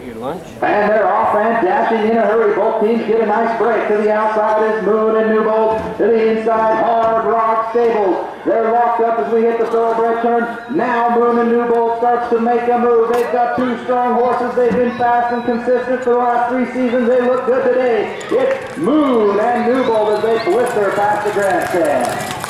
your lunch. And they're off and dashing in a hurry. Both teams get a nice break to the outside is Moon and Newbold to the inside. Hardrock Stables. They're locked up as we hit the thoroughbred turn. Now Moon and Newbold starts to make a move. They've got two strong horses. They've been fast and consistent for the last three seasons. They look good today. It's Moon and Newbold as they blister past the grandstand.